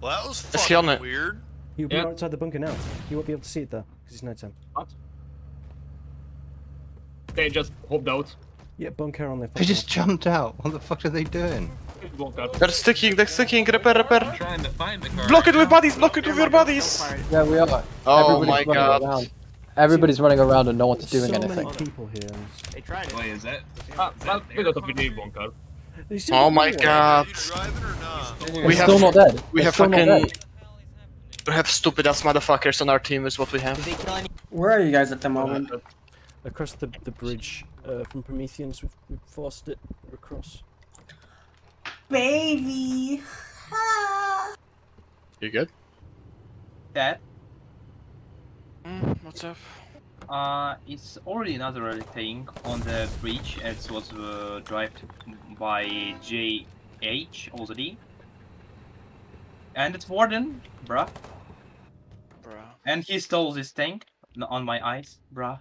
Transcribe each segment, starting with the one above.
Well, that was Is on fucking it? weird. He'll be Yeah. outside the bunker now. You won't be able to see it though, because it's nighttime. They just hopped out. Yeah, bunker on their They just jumped out. What the fuck are they doing? They're sticking, they're sticking, repair, repair. Trying to find the car. Block it with bodies, block it with your bodies! Yeah, we are. Oh Everybody's my running god. Around. Everybody's running around and no one's There's doing so anything. many people here. They tried it. Wait, is that? Ah, is well, that we there? got a PD bunker. There's so Oh my here. god. Are you driving or? We It's have, still not dead. we have fucking... We have stupid ass motherfuckers on our team is what we have. Where are you guys at the moment? Across the, the bridge uh, from Prometheans, we've, we've forced it across. Baby. You good? Dad, Mm, what's up? uh, it's already another thing on the bridge. It was uh, driven by JH already. And it's Warden, bruh. Bruh. And he stole this tank n- on my eyes, bruh.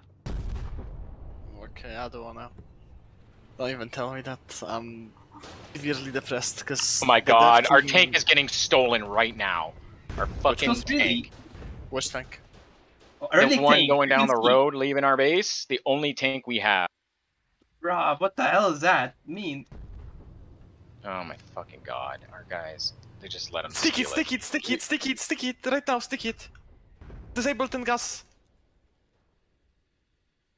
Okay, I don't wanna. Don't even tell me that. I'm severely depressed because. Oh my god, our tank is getting stolen right now. Our fucking was really- tank. Which tank? Oh, early The one tank, going down the road, leaving our base, the only tank we have. Bruh, what the hell is that? mean? Oh my fucking god, our guys, they just let him Stick it, steal stick it, stick it, stick it, stick it, right now, stick it. Disable ten gas.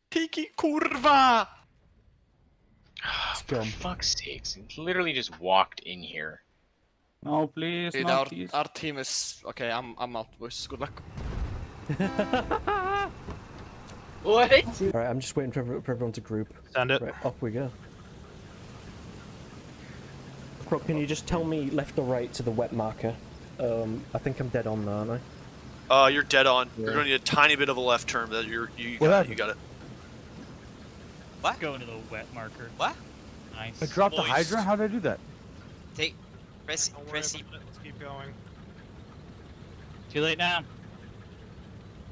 Tiki kurwa! Ah, for fuck's sakes, he literally just walked in here. No, please, Dude, no, our, please. our team is okay. I'm I'm out, boys. Good luck. What? Alright, I'm just waiting for, for everyone to group. Send it. Right, off we go. Croc, can you just tell me left or right to the wet marker? Um, I think I'm dead on there, aren't I? Uh, you're dead on. You're gonna need a tiny bit of a left turn, but you're you What got it. You got it. What? Go into the wet marker. What? Nice. I dropped the Boys. Hydra? How did I do that? Take. Press. Press. E. Let's keep going. Too late now.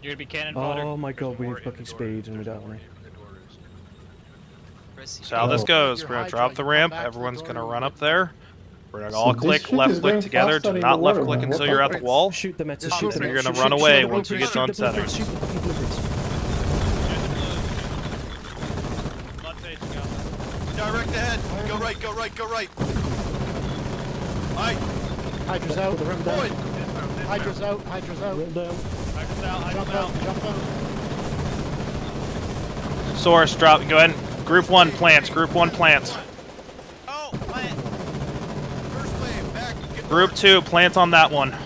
You're gonna be cannon fodder. Oh my god, we need fucking speed and we don't want Press. E. So how this Oh. goes, we're gonna drop the ramp, everyone's gonna run up there. We're gonna all click left click together, do not left click until you're at the wall. Shoot them, it's a shoot shoot them. them. You're gonna Shoot- run shoot away the once you get done shoot the blueprints, setting. Shoot the fucking blueprints. Blood. Direct ahead. Go right. Go right. Go right. Alright. Hydra's out. The ram down. Hydra's out. Hydra's out. Ram down. Hydra's out, Hydra's Jump out. out. Jump out. Source drop, go ahead. Group one plants, group one plants. Oh, plant. First wave. Back. Get Group two, plant on that one. Plant,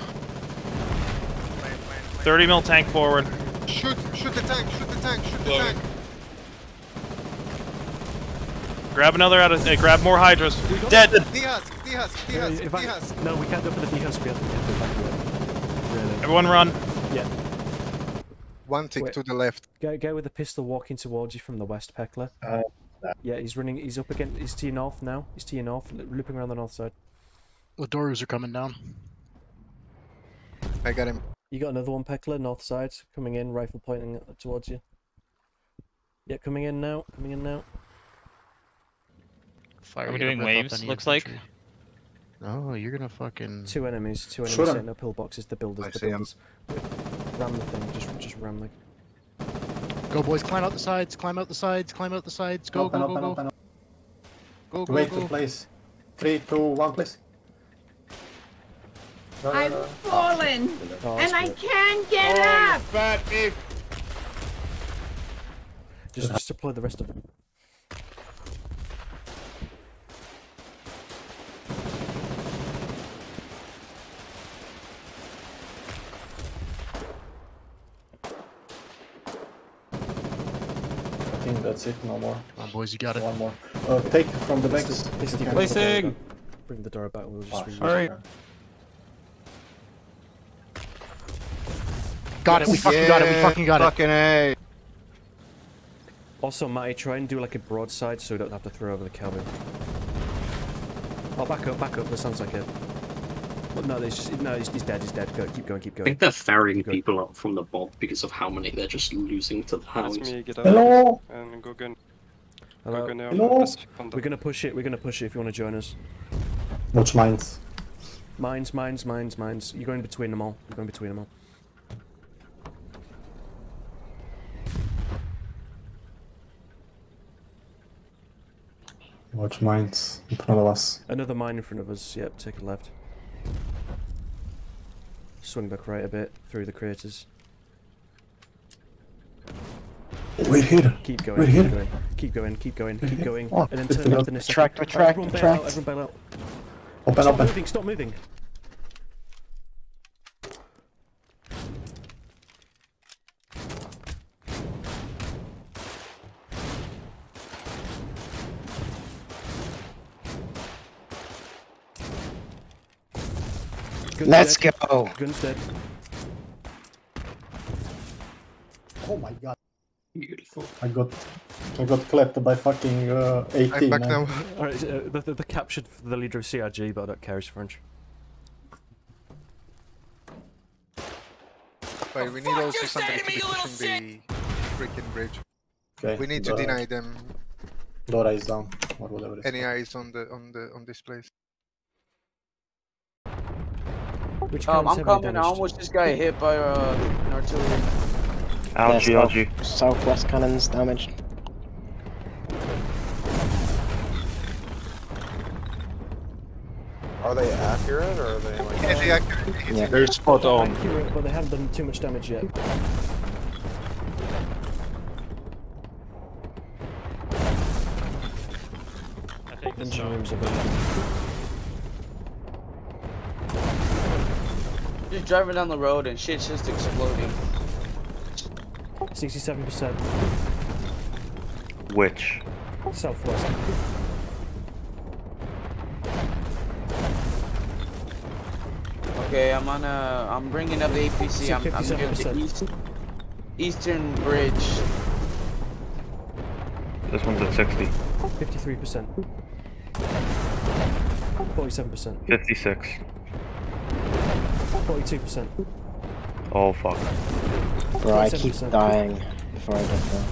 plant, plant. 30 mil tank forward. Shoot. Shoot the tank. Shoot the tank. Shoot the tank. Grab another out of, uh, grab more hydras. Dead. Diaz. Diaz. Yeah, Diaz. if I- No, we can't open the dehusk. We have to, we have to. Really. Everyone run. Yeah. One tick Wait. to the left. Go, go with the pistol walking towards you from the west, Peckler. yeah, he's running. He's up again. He's to your north now. He's to your north, looping around the north side. The doors are coming down. I got him. You got another one, Peckler, north side, coming in, rifle pointing towards you. Yeah, coming in now. Coming in now. Are we doing waves? Looks like. No, you're gonna fucking. Two enemies. Two enemies Shoot 'em. setting up pillboxes. The builders. I the see 'em. builders. Ram the thing. Just, just ram the. Go, boys! Climb out the sides. Climb out the sides. Climb out the sides. Go, Open, go, open, go, go. open, Go, go, Wait, go. please. Three, two, one, please. No, no, I've no. fallen Oh, and I can't get up. Just, just deploy the rest of them. I think that's it. No more. Come on, boys! You got it. One more. Uh, take from the back. This is- this is You the can- Placing. Bring the door back. We'll just. Reuse shit. Alright. Got it. We fucking got it. We fucking got it. Fucking A. Also, Matty, try and do like a broadside so we don't have to throw over the cabin. Oh, back up, back up. That sounds like it. Well, no, he's just, no, he's, he's dead. He's dead. Go, keep going, keep going. I think they're ferrying Good. people up from the bot because of how many they're just losing to the hounds. Hello. And go gun. Hello. Hello. We're gonna push it. We're gonna push it. If you want to join us. Much mines. Mines, mines, mines, mines. You're going between them all. You're going between them all. Watch mines in front of us. Another mine in front of us. Yep, take a left. Swing back right a bit through the craters. We're here. Keep going. We're keep here. going. Keep going. Keep going. Keep going. Oh, and then turn left the- in a second. retract, Right, retract, everyone bail out. retract. Everyone bail out. Open, Stop open. moving. Stop moving. Let's dead. go. Gun's dead. Oh my god. Beautiful. I got I got clapped by fucking uh, 18. man. Alright, uh, the, the, the captured for the leader of CRG, but I don't care, he's French. Wait, we need also somebody to be pushing the freaking bridge. Okay, We need to Dora- deny them Dora is down, or whatever any eyes on the on the on this place. Which Um, I'm coming. I almost just got hit by uh, an artillery. Algae, Yes, algae. Southwest cannons damaged. Are they accurate or are they like? Yeah, they accurate. Yeah. They're spot on. Accurate, but they haven't done too much damage yet. I think the Engine rooms are bad. Just driving down the road and shit's just exploding. 67%. Which? Southwest. Okay, I'm on a. I'm bringing up the APC. I'm, I'm near the east, eastern bridge. This one's at 60. 53%. 47%. 56. 42%. Oh fuck. Bro, I keep dying before I get there.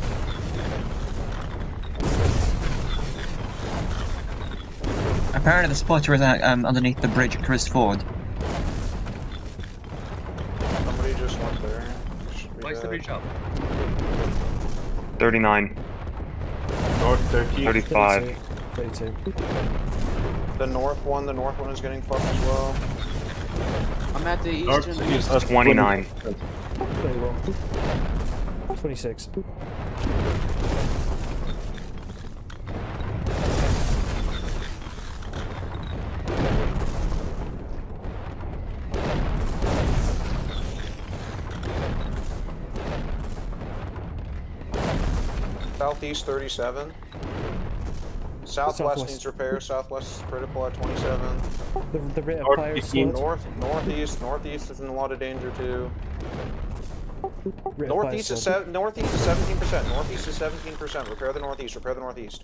Apparently the spotter is uh, um, underneath the bridge at Chris Ford. Somebody just went there. Should be Why the bridge up? 39. North Turkey. 35. 32. The north one, the north one is getting fucked as well. I'm at the eastern. That's 29. 31. 26. Southeast 37. Southwest, Southwest. needs repair. Southwest is critical at 27. The, the rate of North, fire is slowed. north, northeast, northeast is in a lot of danger too. Rate Northeast is slowed. northeast is 17 percent. Northeast is 17 percent. Repair the northeast. Repair the northeast.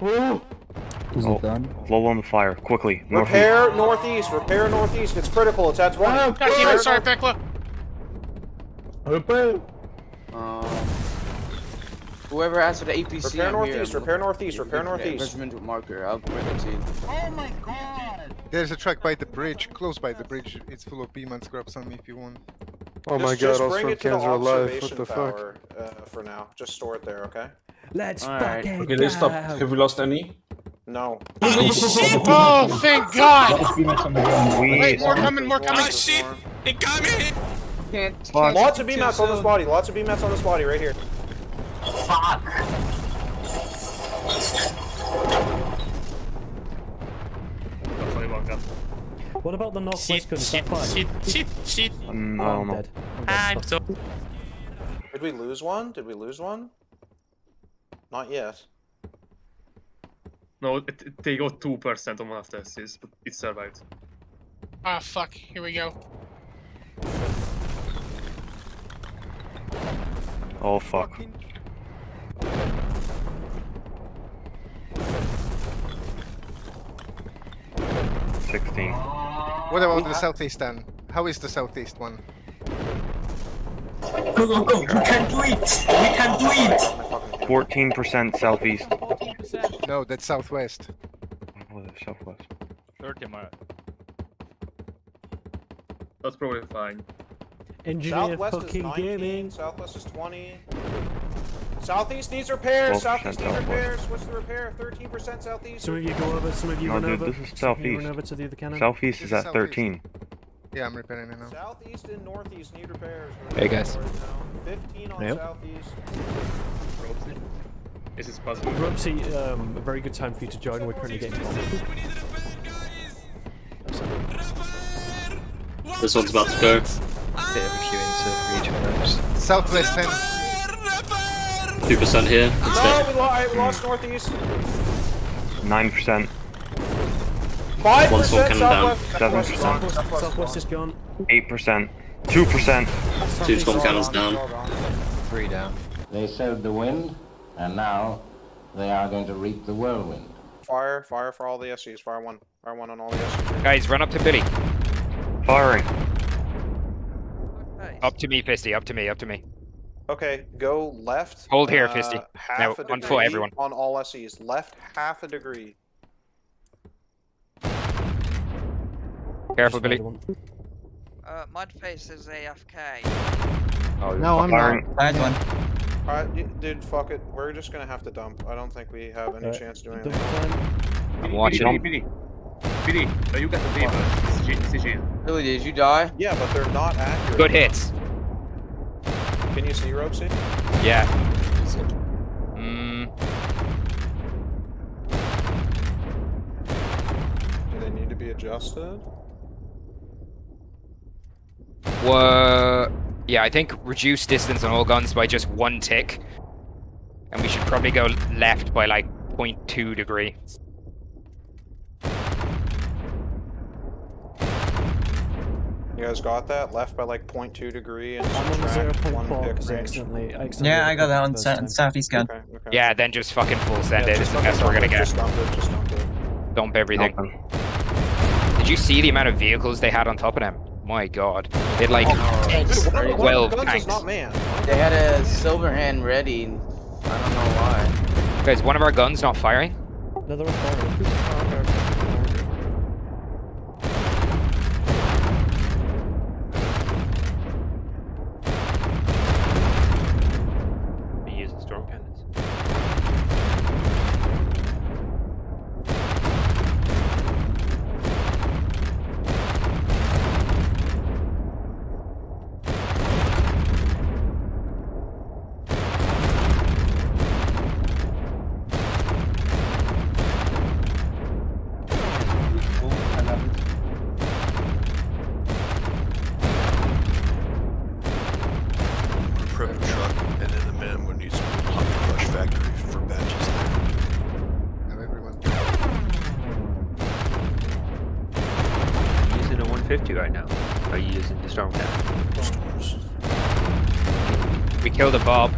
Is it done? Low on the fire, quickly. Northeast. Repair northeast. Repair northeast. It's critical. It's at 20. God damn it, sorry, Peckler. Um, whoever asked for the APC, Repair I'm northeast, Here. repair northeast, repair northeast. Regimental marker. I'll bring it to you. Oh my god! There's a truck by the bridge, close by the bridge. It's full of BMATs. Grab some if you want. Oh my God, Just all bring swim it to the cans are alive. What observation the fuck? tower uh, for now. Just store it there, okay? Let's Alright. fucking Okay, let's stop. Have we lost any? No. Oh, thank God! Wait, more coming, more coming. Oh, shit! They got me! Can't, Lots of BMATs on this body. Lots of BMATs on this body right here. What about the northwest gun? Is that? Shit, shit, shit. Mm, Oh, I don't I'm know. dead. I'm dead. I'm so. Did we lose one? Did we lose one? Not yet. No, it, it- they got 2% on one of the assists, but it survived. Ah, fuck. Here we go. Oh fuck. Sixteen. What about the southeast then? How is the southeast one? Go, go, go! We can do it! We can do it! Fourteen percent southeast. No, that's southwest. Oh, the southwest. 30 mile. That's probably fine. Engineer Southwest is 19, gaming. Southwest is 20. Southeast needs repairs. 12% Southeast needs Southwest. repairs. What's the repair? 13% Southeast. Some of you go over. Some of you No, run dude, over. this is some of you southeast. Run over to the other cannon. Southeast is is at southeast. 13. Yeah, I'm repairing it now. Southeast and northeast need repairs. Hey, guys. Right now. 15 on Yep. southeast. Is this possible? Robsy, um, a very good time for you to join. We're currently getting bombed. This one's about to go. Bit of a queue into regional ropes. Southwest 10. 2% here. No, Instead. we, lo alright, we lost northeast. 9%. 5% One soul cannon down. southwest. Seven Southwest is percent. gone. Southwest, Southwest is gone. 8%. 2%. Two storm cannons down. Three down. They sowed the wind, and now they are going to reap the whirlwind. Fire, fire for all the SCs. Fire one. Fire one on all the SCs. Guys, run up to Billy. Firing. Up to me, Fisty. Up to me. Up to me. Okay, go left. Hold here, uh, Fisty. Half Now, a on degree foot, everyone. On all SCs. Left half a degree. Careful, Billy. Uh, Mudface is AFK. Oh, No, I'm Firing. not. Bad one. Alright, dude, fuck it. We're just gonna have to dump. I don't think we have any Alright, chance doing do dump anything. I'm watching. Billy, Billy. Billy, you got the paper. CG. CG. Billy, did you die? Yeah, but they're not accurate. Good hits. Can you see Ropesy? Yeah. Mm, Do they need to be adjusted? wha- Yeah, I think reduce distance on all guns by just one tick. And we should probably go left by like 0.2 degree. You guys got that? Left by like 0.2 degree and I'm on the zero subtract point one four pick because I range. accidentally, I accidentally. Yeah, I got that on first sou- time. southeast gun. Okay, okay. Yeah, then just fucking full send Yeah, it. It's just the dump best we're gonna get. Just dump it, just dump it. Dump everything. Nothing. Did you see the amount of vehicles they had on top of them? My god. They had like Dude, one of the 12 guns tanks. not. They had a silver hand ready. I don't know why. Guys, one of our guns not firing? No, they're on Storms. We killed a Bob.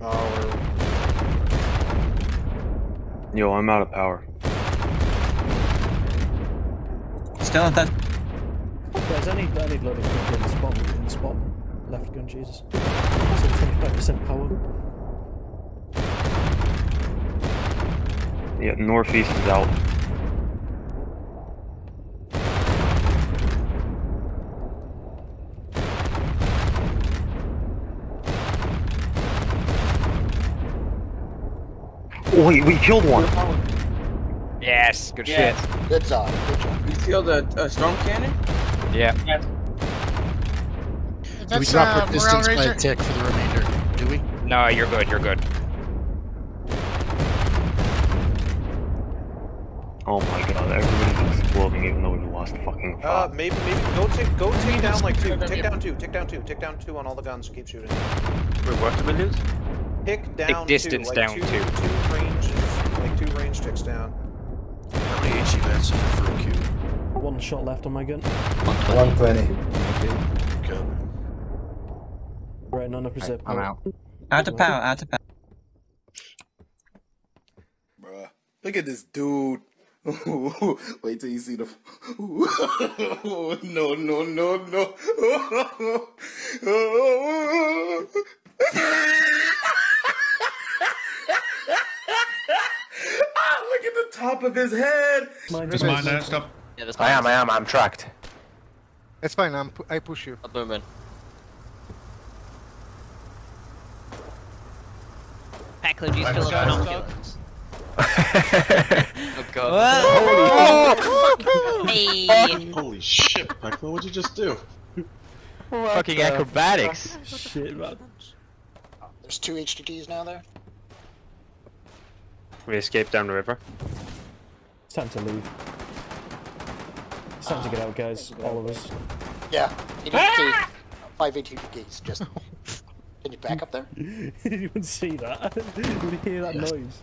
Oh, Yo, I'm out of power. Still at that. Guys, I need, I need loading quickly in the spot. in this bottom left gun, Jesus. So 25% power. Yeah, northeast is out. Oh, wait, we killed one. Yes, good Yes. shit. Good job. Good job. You killed a, a storm cannon? Yeah. Do we drop uh, our distance by a tick for the remainder? Do we? No, you're good, you're good. Oh my god, everybody's exploding even though we lost fucking Uh, maybe, maybe go take, go take down like two. Take down two. Take down two. Take down two on all the guns. Keep shooting. Wait, what do we lose? Pick down distance two, like down two, two. two ranges, like two range ticks down. How many HE vents is for a queue? One shot left on my gun. 120. Copy. Right, none of preserve I'm out. Out of power, out of power. Bruh. Look at this dude. Wait till you see the. no, no, no, no. ah, look at the top of his head. Just mine there, stop. Yeah, I am, I am, I'm tracked. It's fine, I'm, pu- I push you. Not moving. Heckler, do you still have binoculars? Oh god. Whoa! Hey! Holy shit, Peckler, what'd you just do? Fucking acrobatics. Shit, man. There's two HDTs now there. We escaped down the river. It's time to leave. It's time to get out, guys. All of us. Yeah, HDT. Ah! Five HDTs. Just. Can you back up there? Did you even see that? Did you hear that noise?